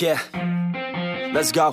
Yeah, let's go.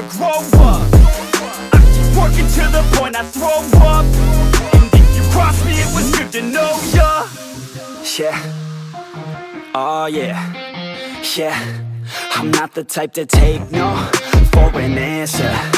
never grow up. I keep working to the point I throw up. And if you cross me it was good to know ya. Yeah, oh yeah, yeah. I'm not the type to take no for an answer.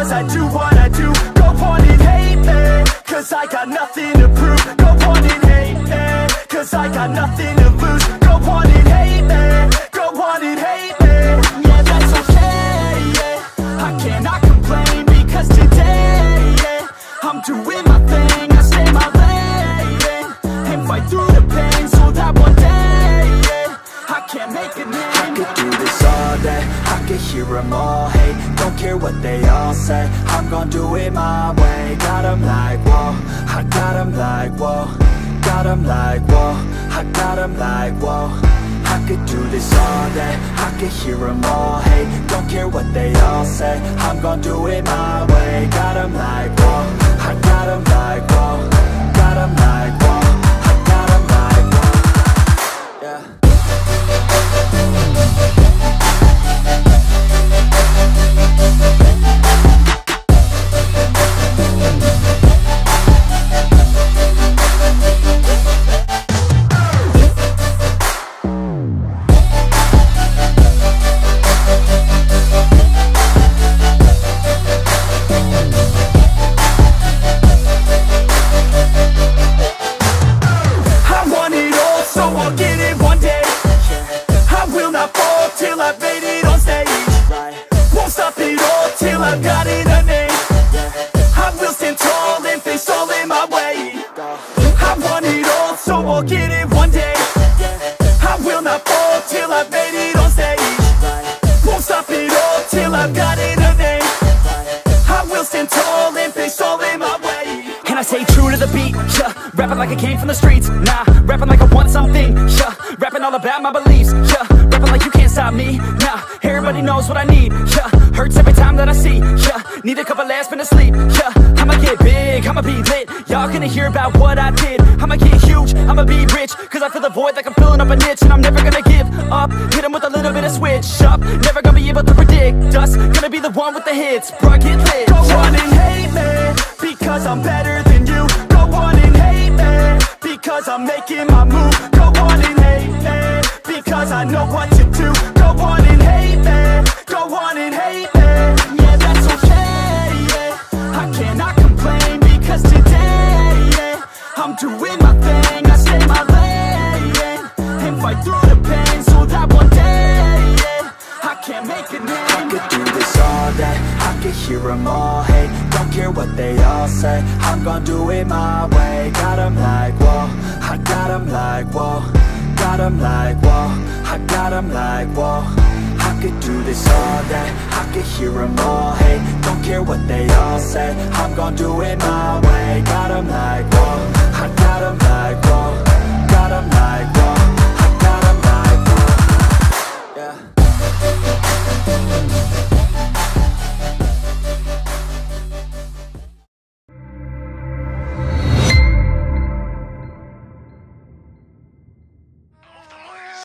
Because I do what I do. Go on and hate me. Cause I got nothing to prove. Go on and hate me. Cause I got nothing to lose. Go on and hate me. Go on and hate Got 'em like, whoa. I got 'em like, whoa. I could do this all day I could hear them all. Hey, don't care what they all say. I'm gonna do it my way. Got 'em like, whoa. I got 'em like, whoa Rapping like I came from the streets, nah Rapping like I want something, yeah Rapping all about my beliefs, yeah Rapping like you can't stop me, nah Everybody knows what I need, yeah Hurts every time that I see, yeah Need a couple last minutes sleep, yeah I'ma get big, I'ma be lit. Y'all gonna hear about what I did. I'ma get huge, I'ma be rich Cause I feel the void like I'm filling up a niche And I'm never gonna give up. Hit with a little bit of switch up. Never gonna be able to predict us. Gonna be the one with the hits, bruh, get lit. Go on and hate me Because I'm better than you. Go on and Cause I'm making my move. Go on and hate me Because I know what to do. Go on and hate me Go on and hate me Yeah, that's okay, yeah. I cannot complain? Because today, yeah I'm doing my thing. I stay my lane. And fight through the pain So that one day, yeah I can't make a name. I could do this all day. I could hear them all hate Don't care what they all say. I'm gonna do it my way. Got them like, whoa. I got 'em like, whoa. Got 'em like, whoa, I got 'em like, whoa. I could do this all day, I could hear them all hey. Don't care what they all say, I'm gon' do it my way